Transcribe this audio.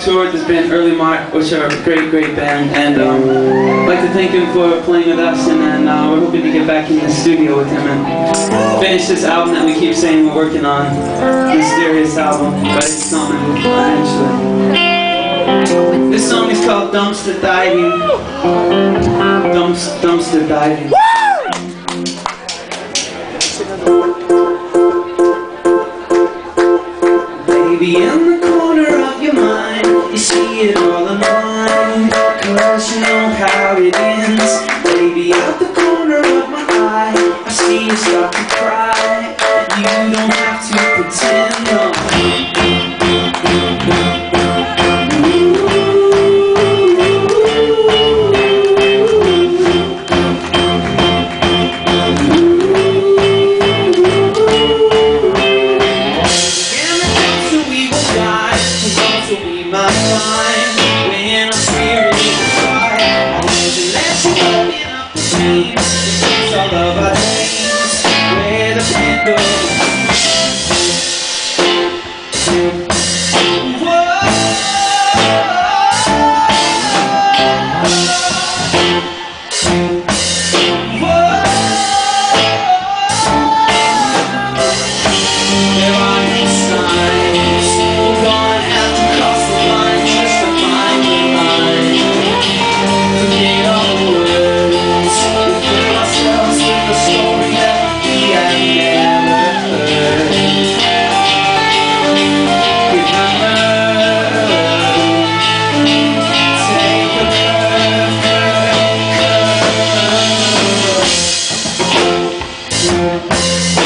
Tour, this band Early Mark, which are a great, great band, and um, I'd like to thank him for playing with us, and then uh, we're hoping to get back in the studio with him and finish this album that we keep saying we're working on, Mysterious album, but it's coming eventually. This song is called Dumpster Diving. Dumps, dumpster Diving. You know how it ends. Baby, out the corner of my eye, I see you start to cry. You don't have to pretend, no. It's all of our dreams, where the. Música